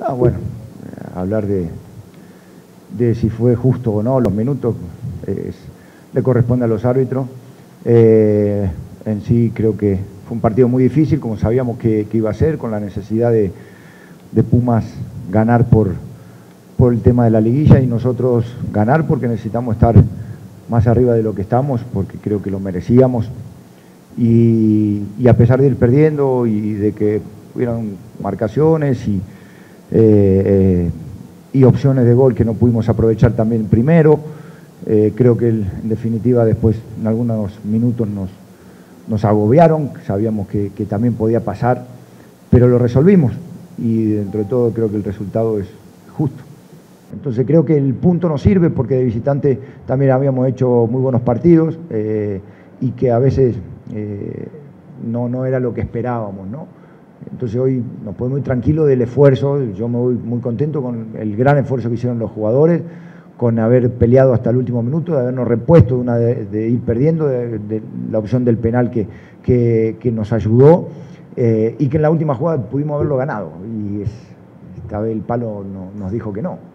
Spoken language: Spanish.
Ah, bueno, hablar de, de si fue justo o no los minutos le corresponde a los árbitros. Eh, en sí creo que fue un partido muy difícil, como sabíamos que, iba a ser, con la necesidad de, Pumas ganar por, por el tema de la liguilla y nosotros ganar porque necesitamos estar más arriba de lo que estamos, porque creo que lo merecíamos. Y, a pesar de ir perdiendo y de que hubieran marcaciones y, eh, eh, y opciones de gol que no pudimos aprovechar también primero, eh, creo que en definitiva después en algunos minutos nos, nos agobiaron, sabíamos que, también podía pasar, pero lo resolvimos y dentro de todo creo que el resultado es justo. Entonces creo que el punto nos sirve porque de visitante también habíamos hecho muy buenos partidos y que a veces no, no era lo que esperábamos, ¿no? Entonces hoy nos podemos ir tranquilos del esfuerzo, yo me voy muy contento con el gran esfuerzo que hicieron los jugadores, con haber peleado hasta el último minuto, de habernos repuesto de, una de, ir perdiendo, de, la opción del penal que, que, nos ayudó eh, y que en la última jugada pudimos haberlo ganado. Y esta vez el palo nos dijo que no.